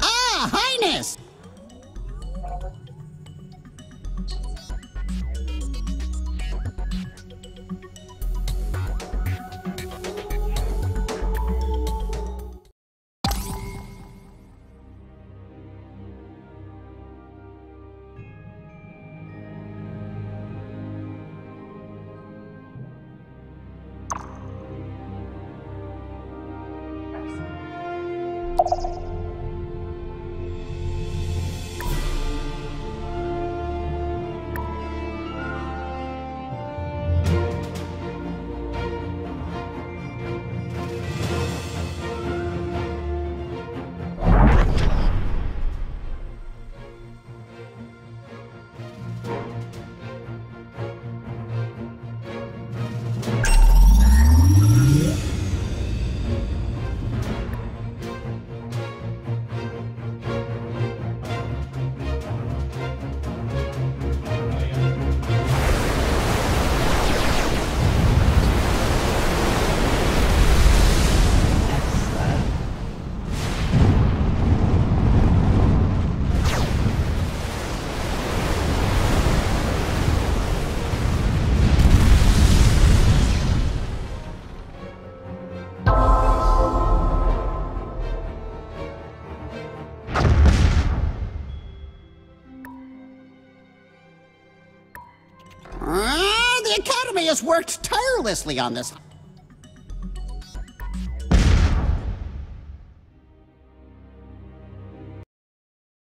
Ah, Highness! Uh, the Academy has worked tirelessly on this